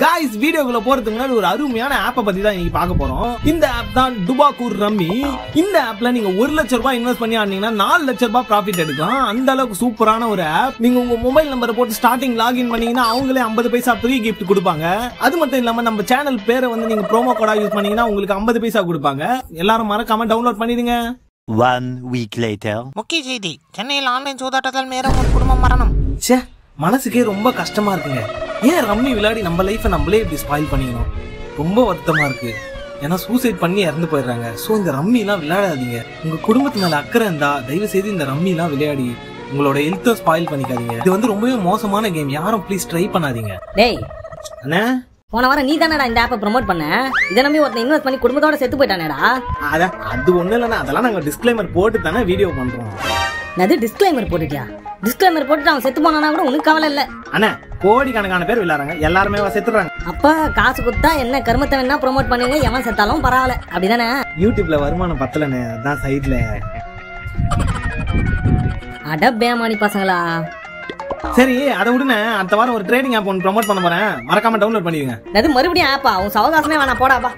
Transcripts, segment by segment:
Guys வீடியோக்குள்ள போறதுக்கு முன்னாடி ஒரு அருமையான ஆப்பை பத்தி தான் இன்னைக்கு பார்க்க போறோம். இந்த ஆப் தான் டுபாக்கூர் ரம்மி. இந்த ஆப்ல நீங்க ஒரு லட்ச ரூபாய் இன்வெஸ்ட் பண்ணி ஆனீங்கன்னா நாலு லட்ச ரூபாய் ப்ராஃபிட் எடுக்கலாம். அந்த அளவுக்கு சூப்பரான ஒரு ஆப் நீங்க உங்க மொபைல் நம்பரை போட்டு ஸ்டார்டிங் லாகின் பண்ணீங்கன்னா அவங்களே 50 பைசா ஃப்ரீ கிஃப்ட் கொடுப்பாங்க. அது மட்டும் இல்லாம நம்ம சேனல் பேரை வந்து நீங்க ப்ரோமோ கோடா யூஸ் பண்ணீங்கன்னா உங்களுக்கு 50 பைசா கொடுப்பாங்க. எல்லாரும் மறக்காம டவுன்லோட் பண்ணிடுங்க. One week later. முக்கிய செய்தி சென்னையில் ஆன்லைன் சூதாட்டத்தில் மேலும் ஒரு குடும்பம் மரணம். ச்சே மனசுக்கே ரொம்ப கஷ்டமா இருக்குங்க. ஏன் ரம்மி விளையாடி நம்ம லைஃப்பை நம்மளே இப்படி ஸ்பாயில் பண்ணிக்கணும்? ரொம்ப வருத்தமா இருக்கு. ஏன்னா சூசைட் பண்ணி இறந்து போயிடுறாங்க. ஸோ இந்த ரம்மிலாம் விளையாடாதீங்க. உங்க குடும்பத்து மேல அக்கறை இருந்தா தயவு செய்து இந்த ரம்மிலாம் விளையாடி உங்களோட ஹெல்த்தை ஸ்பாயில் பண்ணிக்காதீங்க. இது வந்து ரொம்பவே மோசமான கேம் யாரும் ப்ளீஸ் ட்ரை பண்ணாதீங்க. டேய் அண்ணா? போன வாரம் நீ தானடா இந்த ஆப்பை ப்ரோமோட் பண்ண? இதை நம்பி ஒருத்தன் இன்வெஸ்ட் பண்ணி குடும்பத்தோட செத்து போயிட்டானேடா. அதான் அது ஒண்ணும் இல்லைண்ணா. அதெல்லாம் நாங்க டிஸ்க்ளைமர் போட்டு தானே வீடியோ பண்றோம். அது டிஸ்க்ளைமர் போட்டுட்டியா? டிஸ்க்ளைமர் போட்டுட்டு அவன் செத்து போனானா கூட உனக்கு கவலை இல்ல. அண்ணா கோடிக்கணக்கான பேர் விளையாடுறாங்க. எல்லாருமே செத்துறாங்க. அப்ப காசு கொடுத்தா என்ன கருமத்தை வேணா ப்ரோமோட் பண்ணுங்க. எவன் செத்தாலும் பரவாயில்ல. அப்படிதானே? யூடியூப்ல வருமானம் பத்தலண்ணே. அதான் சைட்ல அட பேமானி பசங்களா. சரி அதை விடுனே அடுத்த வாரம் ஒரு ட்ரேடிங் ஆப் ஒன்று ப்ரோமோட் பண்ண போறேன். மறக்காம டவுன்லோட் பண்ணிடுங்க. அது மறுபடியும் ஆப்பா உன் சவகாசமே வேணா போடாப்பா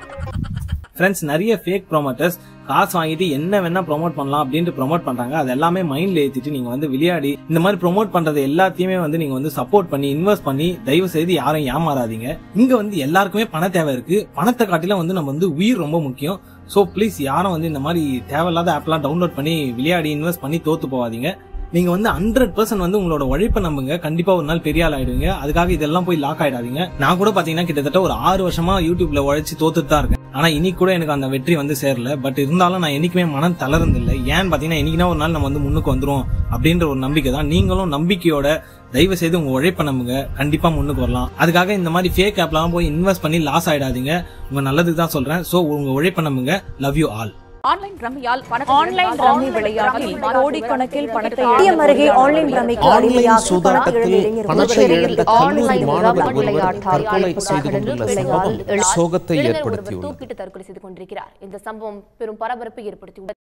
ஃப்ரெண்ட்ஸ் நிறைய ஃபேக் ப்ரோமோட்டர்ஸ் காசு வாங்கிட்டு என்ன வேணா ப்ரோமோட் பண்ணலாம் அப்படின்ட்டு ப்ரோமோட் பண்றாங்க. அது எல்லாமே மைண்ட்ல ஏத்திட்டு நீங்க வந்து விளையாடி இந்த மாதிரி ப்ரோமோட் பண்றது எல்லாத்தையுமே வந்து நீங்க வந்து சப்போர்ட் பண்ணி இன்வெஸ்ட் பண்ணி தயவு செய்து யாரும் ஏமாறாதீங்க. இங்க வந்து எல்லாருக்குமே பண தேவை இருக்கு. பணத்தை காட்டில வந்து நம்ம வந்து உயிர் ரொம்ப முக்கியம். ஸோ ப்ளீஸ் யாரும் வந்து இந்த மாதிரி தேவையில்லாத ஆப்லாம் டவுன்லோட் பண்ணி விளையாடி இன்வெஸ்ட் பண்ணி தோத்து போவாதீங்க. நீங்க வந்து ஹண்ட்ரட் பர்சன்ட் வந்து உங்களோட உழைப்பை நம்புங்க. கண்டிப்பா ஒரு நாள் பெரிய ஆள் ஆயிடுவீங்க. அதுக்காக இதெல்லாம் போய் லாக் ஆயிடாதீங்க. நான் கூட பாத்தீங்கன்னா கிட்டத்தட்ட ஒரு ஆறு வருஷமா யூடியூப்ல உழைச்சு தோத்துட்டு தான் இருக்கேன். ஆனால் இனி கூட எனக்கு அந்த வெற்றி வந்து சேரல. பட் இருந்தாலும் நான் என்றைக்குமே மனம் தளர்ந்தில்லை ஏன்னு பார்த்தீங்கன்னா என்னைக்குனா ஒரு நாள் நம்ம வந்து முன்னுக்கு வந்துரும் அப்படின்ற ஒரு நம்பிக்கை தான். நீங்களும் நம்பிக்கையோட தயவு செய்து உங்கள் உழைப்பை நம்புங்க. கண்டிப்பாக முன்னுக்கு வரலாம். அதுக்காக இந்த மாதிரி ஃபேக் ஆப்லாம் போய் இன்வெஸ்ட் பண்ணி லாஸ் ஆகிடாதீங்க உங்கள் நல்லதுக்கு தான் சொல்கிறேன் ஸோ உங்கள் உழைப்பை நம்புங்க. லவ் யூ ஆல் ஆன்லைன் ரம்மியால் பணத்தை ஆன்லைன் இழந்தால் ரம்மி ஆன்லைன் விளையாட்டில் ரம்மி கோடிக்கணக்கில் பணத்தை அருகே ஆன்லைன் ரம்மிக்கு அடிமையாக பணத்தை இழந்த கல்லூரி ஆன்லைன் மாணவர் ஒருவர் தற்கொலை செய்து கொண்டுள்ள சம்பவம். சோகத்தை இளைஞர் ஒருவர் ஏற்படுத்தியுள்ளது தூக்கிட்டு தற்கொலை செய்து கொண்டிருக்கிறார். இந்த சம்பவம் பெரும் பரபரப்பை ஏற்படுத்தியுள்ளது.